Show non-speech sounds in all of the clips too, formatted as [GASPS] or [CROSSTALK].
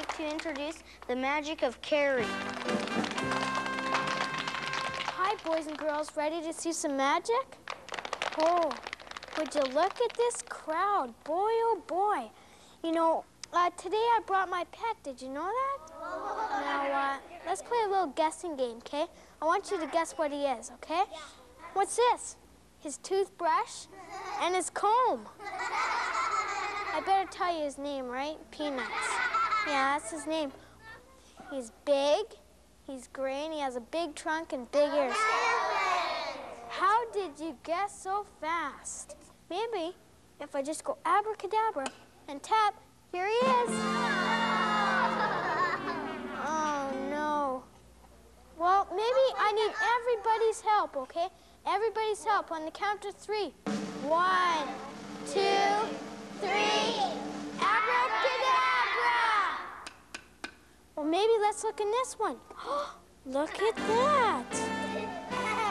like to introduce the magic of Cary. Hi, boys and girls. Ready to see some magic? Oh, would you look at this crowd? Boy, oh boy. You know, uh, today I brought my pet. Did you know that? Now, uh, let's play a little guessing game, okay? I want you to guess what he is, okay? What's this? His toothbrush and his comb. I better tell you his name, right? Peanuts. Yeah, that's his name. He's big, he's gray, and he has a big trunk and big ears. How did you guess so fast? Maybe if I just go abracadabra and tap, here he is. Oh, no. Well, maybe I need everybody's help, okay? Everybody's help on the count of three. One, two, three. Abracadabra! Well, maybe let's look in this one. [GASPS] look at that.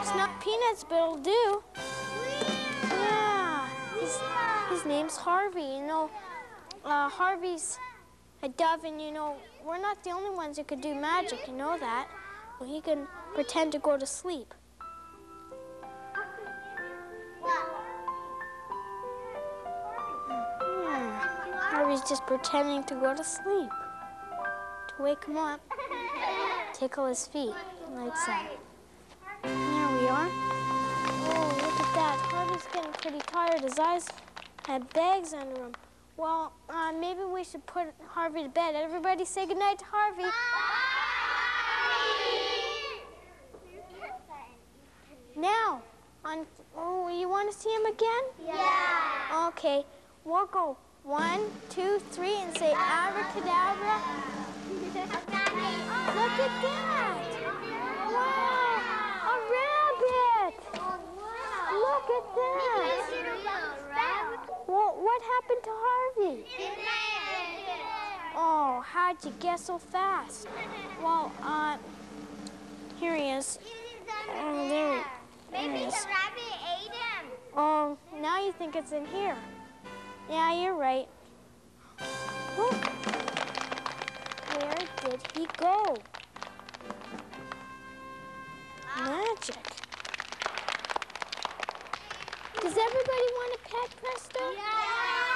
It's not peanuts, but it'll do. Yeah. His, his name's Harvey. You know, uh, Harvey's a dove, and you know, we're not the only ones who could do magic. You know that. Well, he can pretend to go to sleep. Hmm. Harvey's just pretending to go to sleep. To wake him up, tickle his feet, like so. There we are. Oh, look at that. Harvey's getting pretty tired. His eyes have bags under them. Well, uh, maybe we should put Harvey to bed. Everybody say goodnight to Harvey. Now, on, oh, you want to see him again? Yeah. Okay, we'll go one, two, three, and say abracadabra. [LAUGHS] Look at that! Wow, a rabbit! Look at that! Well, what happened to Harvey? Oh, how'd you guess so fast? Well, uh, here he is. Oh, there, there he is. the rabbit ate him. Oh, now you think it's in here. Yeah, you're right. Did he go? Magic. Does everybody want a pet, Presto? Yeah.